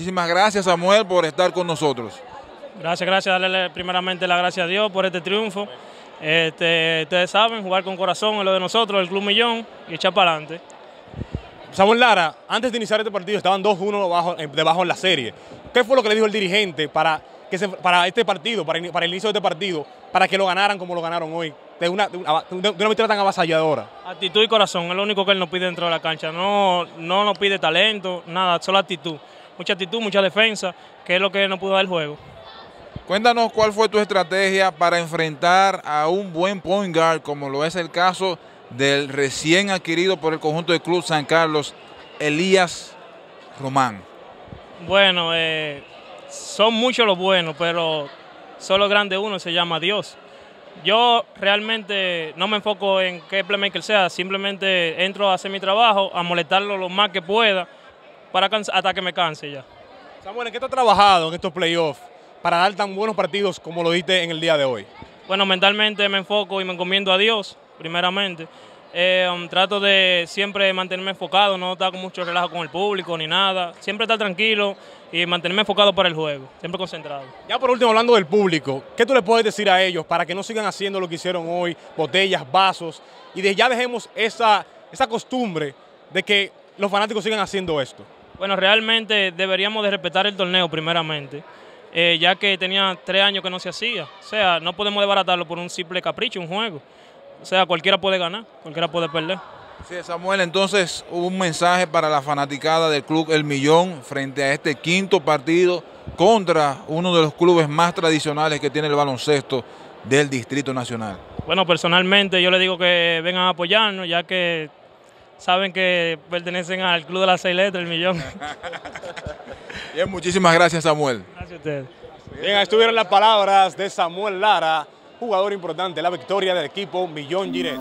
Muchísimas gracias Samuel por estar con nosotros. Gracias, gracias, darle primeramente la gracia a Dios por este triunfo. Este, ustedes saben, jugar con corazón es lo de nosotros, el Club Millón, y echar para adelante. Samuel Lara, antes de iniciar este partido estaban 2-1 debajo en la serie. ¿Qué fue lo que le dijo el dirigente para, que para este partido, para, para, el inicio de este partido, para que lo ganaran como lo ganaron hoy? De una, de una, victoria tan avasalladora. Actitud y corazón, es lo único que él nos pide dentro de la cancha. No, no nos pide talento, nada, solo actitud. Mucha actitud, mucha defensa, que es lo que nos pudo dar el juego. Cuéntanos cuál fue tu estrategia para enfrentar a un buen point guard, como lo es el caso del recién adquirido por el conjunto del Club San Carlos, Elías Román. Bueno, eh, son muchos los buenos, pero solo grande uno se llama Dios. Yo realmente no me enfoco en qué playmaker sea, simplemente entro a hacer mi trabajo, a molestarlo lo más que pueda para hasta que me canse ya. Samuel, ¿en qué tú has trabajado en estos playoffs para dar tan buenos partidos como lo diste en el día de hoy? Bueno, mentalmente me enfoco y me encomiendo a Dios primeramente. Eh, um, trato de siempre mantenerme enfocado, no estar con mucho relajo con el público ni nada. Siempre estar tranquilo y mantenerme enfocado para el juego, siempre concentrado. Ya por último, hablando del público, ¿qué tú le puedes decir a ellos para que no sigan haciendo lo que hicieron hoy, botellas, vasos, y de, ya dejemos esa, esa costumbre de que los fanáticos sigan haciendo esto? Bueno, realmente deberíamos de respetar el torneo primeramente. Eh, ya que tenía tres años que no se hacía. O sea, no podemos desbaratarlo por un simple capricho, un juego. O sea, cualquiera puede ganar, cualquiera puede perder. Sí, Samuel, entonces un mensaje para la fanaticada del Club El Millón frente a este quinto partido contra uno de los clubes más tradicionales que tiene el baloncesto del Distrito Nacional. Bueno, personalmente yo le digo que vengan a apoyarnos, ya que saben que pertenecen al Club de las Seis Letras, El Millón. Bien, muchísimas gracias, Samuel. Gracias a ustedes. Bien, estuvieron las palabras de Samuel Lara jugador importante, la victoria del equipo Millón Giret.